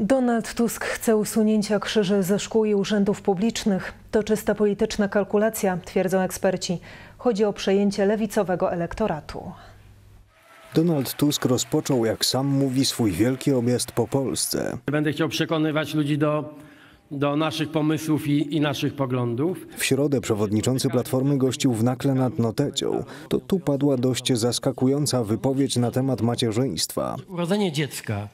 Donald Tusk chce usunięcia krzyży ze szkół i urzędów publicznych. To czysta polityczna kalkulacja, twierdzą eksperci. Chodzi o przejęcie lewicowego elektoratu. Donald Tusk rozpoczął, jak sam mówi, swój wielki objazd po Polsce. Będę chciał przekonywać ludzi do, do naszych pomysłów i, i naszych poglądów. W środę przewodniczący Platformy gościł w Nakle nad Notecią. To tu padła dość zaskakująca wypowiedź na temat macierzyństwa. Urodzenie dziecka,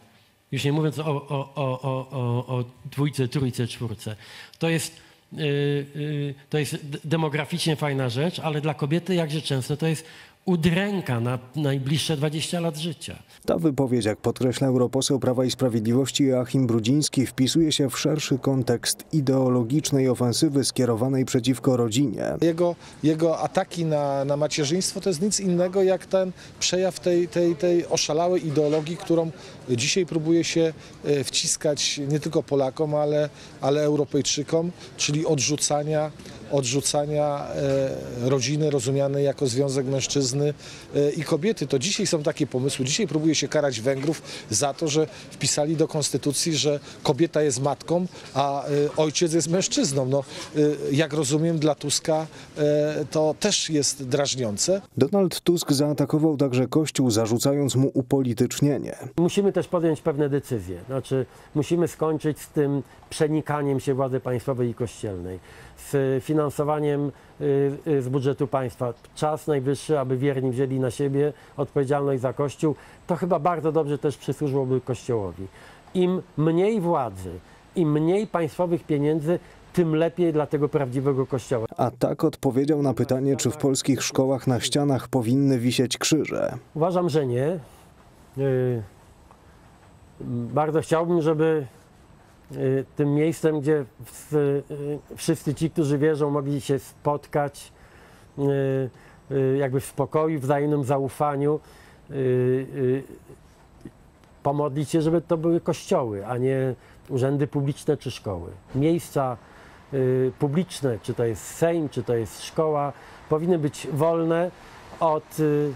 już nie mówiąc o, o, o, o, o, dwójce, trójce, czwórce, to jest, yy, yy, to jest demograficznie fajna rzecz, ale dla kobiety jakże często to jest udręka na najbliższe 20 lat życia. Ta wypowiedź, jak podkreśla europoseł Prawa i Sprawiedliwości Joachim Brudziński, wpisuje się w szerszy kontekst ideologicznej ofensywy skierowanej przeciwko rodzinie. Jego, jego ataki na, na macierzyństwo to jest nic innego jak ten przejaw tej, tej, tej oszalałej ideologii, którą dzisiaj próbuje się e, wciskać nie tylko Polakom, ale, ale Europejczykom, czyli odrzucania, odrzucania e, rodziny rozumianej jako związek mężczyzny e, i kobiety. To dzisiaj są takie pomysły. Dzisiaj próbuje się karać Węgrów za to, że wpisali do konstytucji, że kobieta jest matką, a e, ojciec jest mężczyzną. No, jak rozumiem, dla Tuska to też jest drażniące. Donald Tusk zaatakował także Kościół, zarzucając mu upolitycznienie. Musimy też podjąć pewne decyzje. Znaczy, musimy skończyć z tym przenikaniem się władzy państwowej i kościelnej, z finansowaniem y, y, z budżetu państwa. Czas najwyższy, aby wierni wzięli na siebie odpowiedzialność za Kościół. To chyba bardzo dobrze też przysłużyłoby Kościołowi. Im mniej władzy, im mniej państwowych pieniędzy, tym lepiej dla tego prawdziwego Kościoła. A tak odpowiedział na pytanie, czy w polskich szkołach na ścianach powinny wisieć krzyże. Uważam, że nie. Y, Bardzo chciałbym, żeby tym miejscem, gdzie y, wszyscy ci, którzy wierzą, mogli się spotkać y, y, jakby w spokoju, wzajemnym zaufaniu, y, y, pomodlić się, żeby to były kościoły, a nie urzędy publiczne czy szkoły. Miejsca y, publiczne, czy to jest Sejm, czy to jest szkoła, powinny być wolne od y,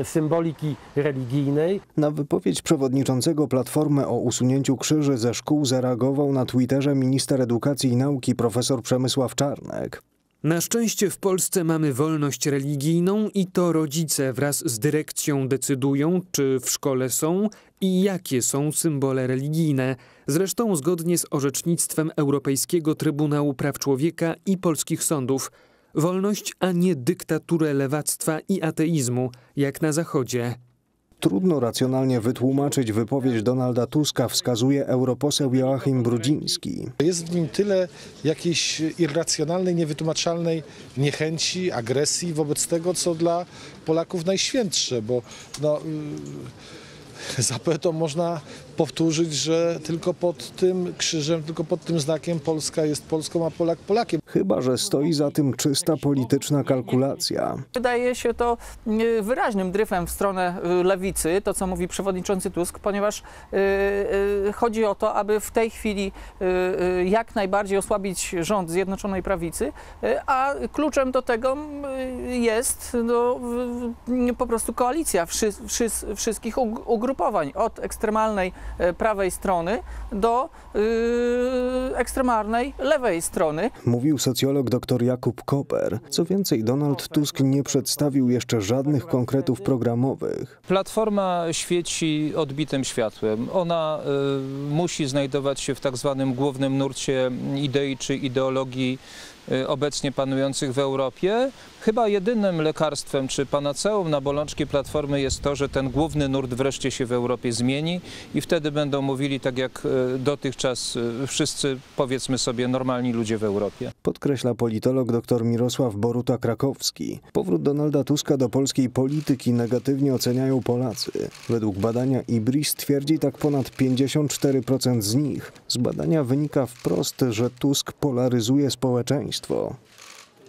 y, symboliki religijnej. Na wypowiedź przewodniczącego Platformy o usunięciu krzyży ze szkół zareagował na Twitterze minister edukacji i nauki profesor Przemysław Czarnek. Na szczęście w Polsce mamy wolność religijną i to rodzice wraz z dyrekcją decydują, czy w szkole są i jakie są symbole religijne. Zresztą zgodnie z orzecznictwem Europejskiego Trybunału Praw Człowieka i polskich sądów. Wolność, a nie dyktaturę lewactwa i ateizmu, jak na Zachodzie. Trudno racjonalnie wytłumaczyć wypowiedź Donalda Tuska, wskazuje europoseł Joachim Brudziński. Jest w nim tyle jakiejś irracjonalnej, niewytłumaczalnej niechęci, agresji wobec tego, co dla Polaków najświętsze, bo no, za poetą można powtórzyć, że tylko pod tym krzyżem, tylko pod tym znakiem Polska jest Polską, a Polak Polakiem. Chyba, że stoi za tym czysta polityczna kalkulacja. Wydaje się to y, wyraźnym dryfem w stronę y, lewicy, to co mówi przewodniczący Tusk, ponieważ y, chodzi o to, aby w tej chwili jak najbardziej osłabić rząd Zjednoczonej Prawicy, a kluczem do tego jest no, po prostu koalicja wszy, wszys- wszystkich ug- ugrupowań, od ekstremalnej y, prawej strony do y, ekstremalnej lewej strony. Mówił socjolog dr Jakub Koper. Co więcej, Donald Tusk nie przedstawił jeszcze żadnych konkretów programowych. Platforma świeci odbitym światłem. Ona y, musi znajdować się w tak zwanym głównym nurcie idei czy ideologii obecnie panujących w Europie. Chyba jedynym lekarstwem czy panaceum na bolączki Platformy jest to, że ten główny nurt wreszcie się w Europie zmieni i wtedy będą mówili tak jak y, dotychczas y, wszyscy powiedzmy sobie normalni ludzie w Europie. Podkreśla politolog dr Mirosław Boruta-Krakowski. Powrót Donalda Tuska do polskiej polityki negatywnie oceniają Polacy. Według badania IBRIS twierdzi tak ponad 54% z nich. Z badania wynika wprost, że Tusk polaryzuje społeczeństwo. количество